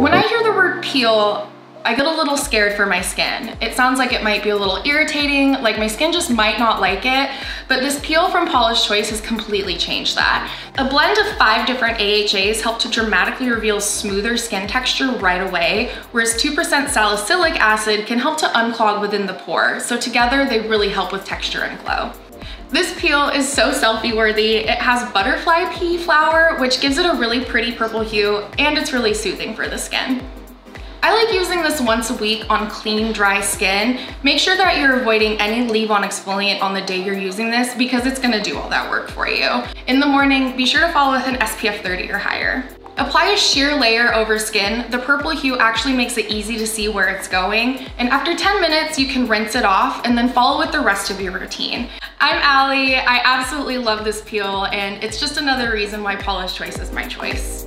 When I hear the word peel, I get a little scared for my skin. It sounds like it might be a little irritating, like my skin just might not like it, but this peel from Paula's Choice has completely changed that. A blend of five different AHAs help to dramatically reveal smoother skin texture right away, whereas 2% salicylic acid can help to unclog within the pore, so together they really help with texture and glow. This peel is so selfie worthy. It has butterfly pea flower, which gives it a really pretty purple hue, and it's really soothing for the skin. I like using this once a week on clean, dry skin. Make sure that you're avoiding any leave-on exfoliant on the day you're using this because it's gonna do all that work for you. In the morning, be sure to follow with an SPF 30 or higher. Apply a sheer layer over skin. The purple hue actually makes it easy to see where it's going. And after 10 minutes, you can rinse it off and then follow with the rest of your routine. I'm Allie. I absolutely love this peel and it's just another reason why Paula's Choice is my choice.